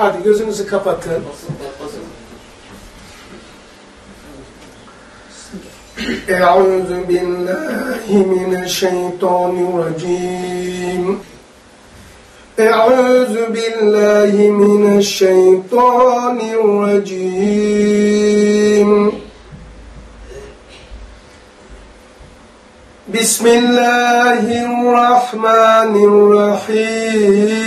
Hadi gözünüzü kapatın. أعوذ بالله من الشيطان الرجيم أعوذ بالله من الشيطان الرجيم بسم الله الرحمن الرحيم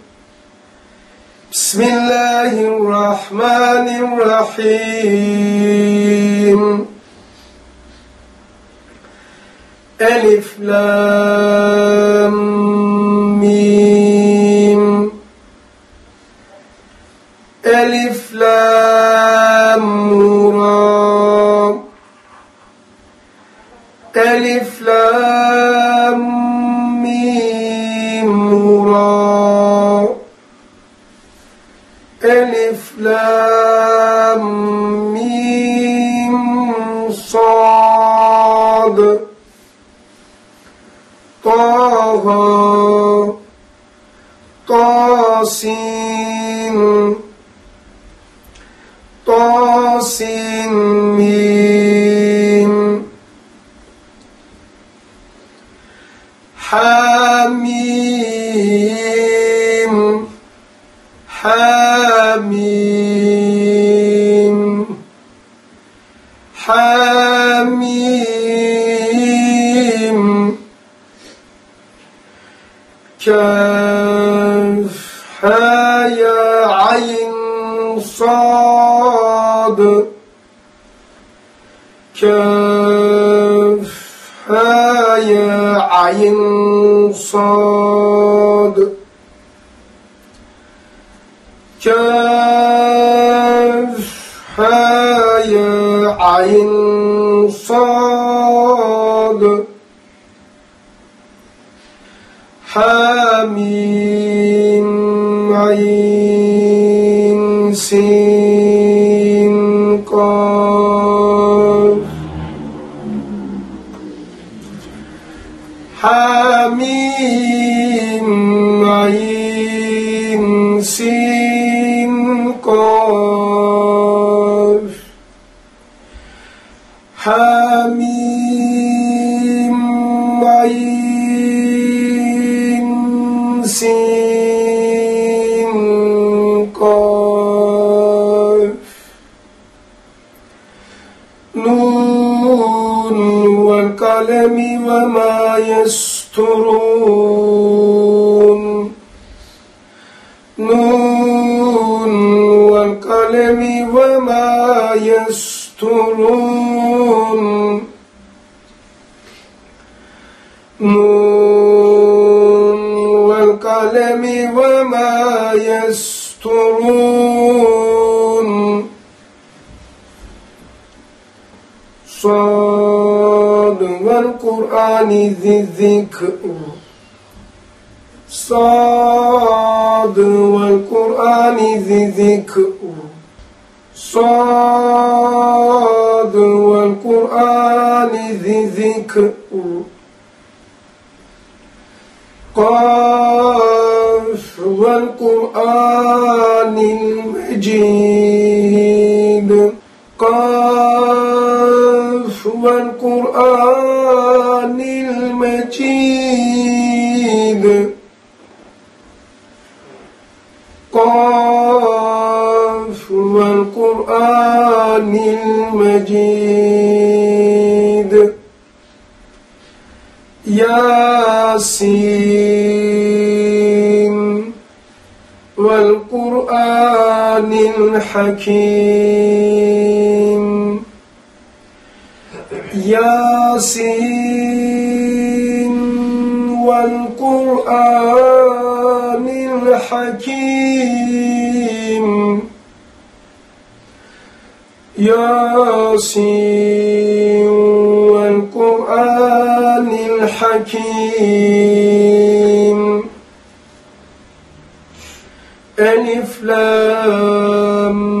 بسم الله الرحمن الرحيم ألف لام ميم ألف لام را ألف لام ميم صاد. طه طاسين. طاسين ميم. حميم حميم حميم كاف يا عين صاد كاف يا عين صاد كاف عين صاد حميم عين سين قاف. حميم عين سين والقلم وما يسترون. نون والقلم وما يسترون. نون والقلم وما يسترون. صاد والقرآن ذي الذكر صاد والقرآن ذي الذكر صاد والقرآن ذي الذكر قاف والقرآن المجيد. والقرآن المجيد. قاف والقرآن المجيد. ياسين والقرآن الحكيم. ياسين والقرآن الحكيم. ياسين والقرآن الحكيم. ألف لام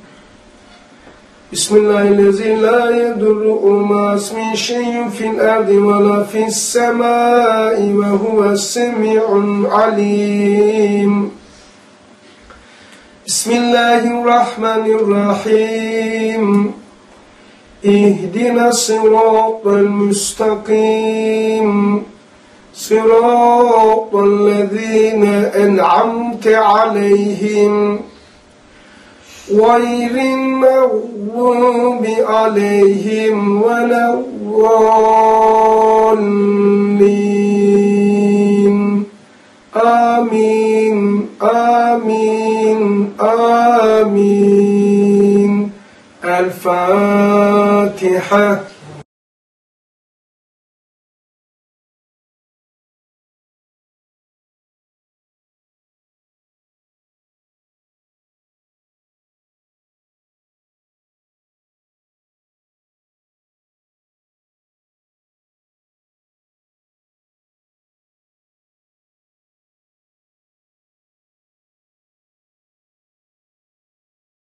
بسم الله الذي لا يضر مع اسمه شيء في الأرض ولا في السماء وهو السميع العليم بسم الله الرحمن الرحيم. اهدنا الصراط المستقيم. صراط الذين أنعمت عليهم. غير المغضوب عليهم ولا الضالين آمين آمين آمين الفاتحة